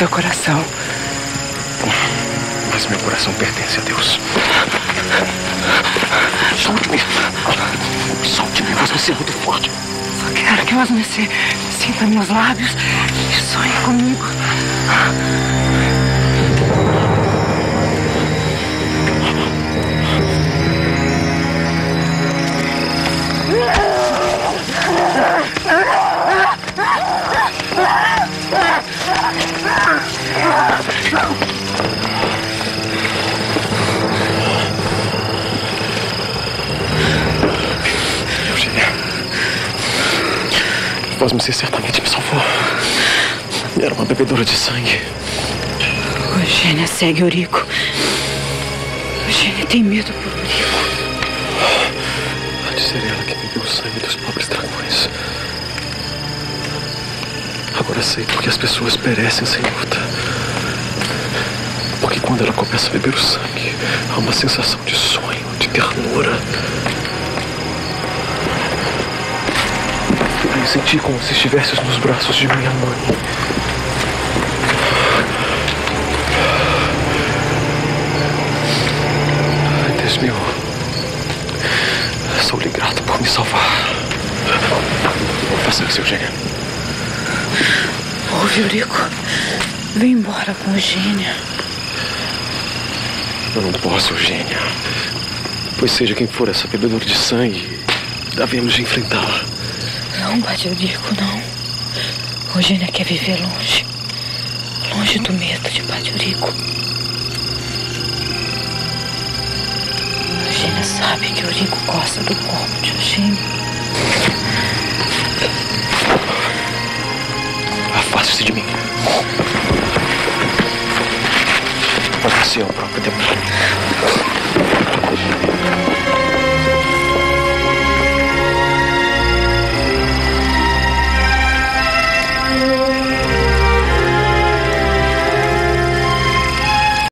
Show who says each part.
Speaker 1: seu coração.
Speaker 2: Mas meu coração pertence a Deus. Solte-me. Solte-me, você é muito forte.
Speaker 1: Só quero que você sinta meus lábios e sonhe comigo.
Speaker 2: Você certamente me salvou. Era uma bebedora de sangue.
Speaker 1: Eugênia segue Eurico. Eugênia tem medo por Eurico.
Speaker 2: Há de ser ela que bebeu o sangue dos pobres dragões. Agora sei por que as pessoas perecem sem luta. Porque quando ela começa a beber o sangue, há uma sensação de sonho, de ternura. Senti como se estivesses nos braços de minha mãe. Deus meu. Sou-lhe grato por me salvar. Faça isso, Eugênia.
Speaker 1: Ouve, Eurico. Vem embora com Eugênia.
Speaker 2: Eu não posso, Eugênia. Pois seja quem for essa bebedora de sangue, devemos de enfrentá-la.
Speaker 1: Não, Badildico, não. Eugênia quer viver longe. Longe do medo de Badildico. Eugênia sabe que Eurico gosta do corpo de Eugênia.
Speaker 2: Afaste-se de mim. Você é o próprio demônio.